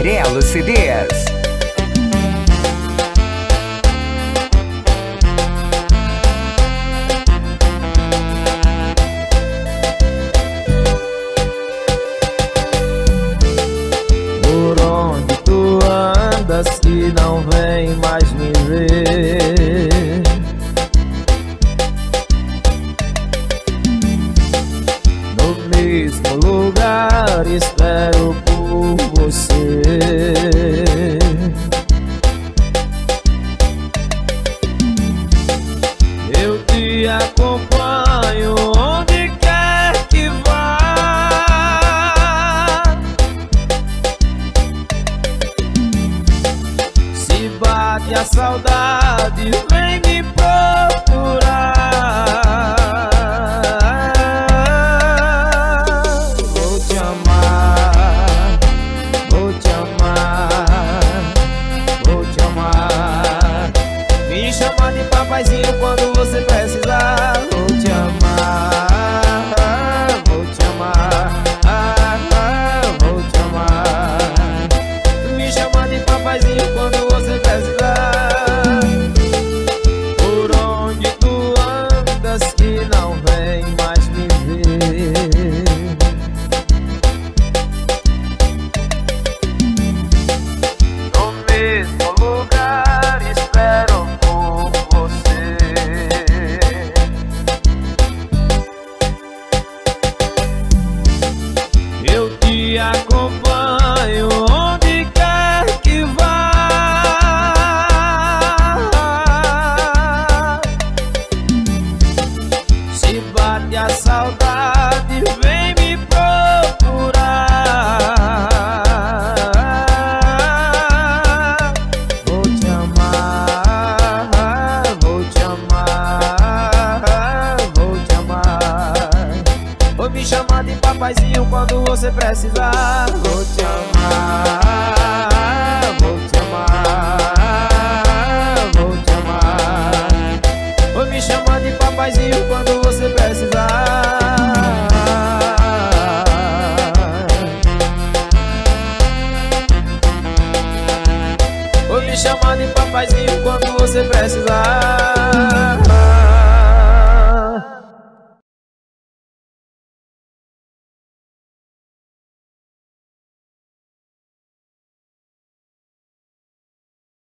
Amarelo CDs. Por onde tu andas que não vem mais me ver No mesmo lugar espero por você. Eu te acompanho onde quer que vá. Se bate a saudade, acompanho onde quer que vá. Se bate a saudade, vem paizinho quando você precisar. Vou te amar, vou te amar, vou te amar. Vou me chamar de papaizinho quando você precisar. Vou me chamar de papaizinho quando você precisar.